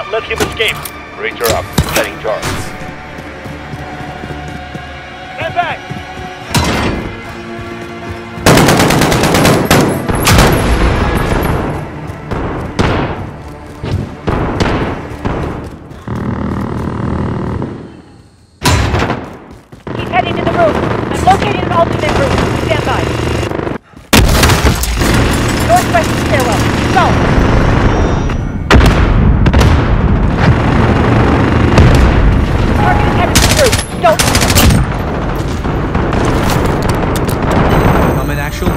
not let him escape. Breacher up. Setting charge. Stand back! Keep heading to the roof. I'm an actual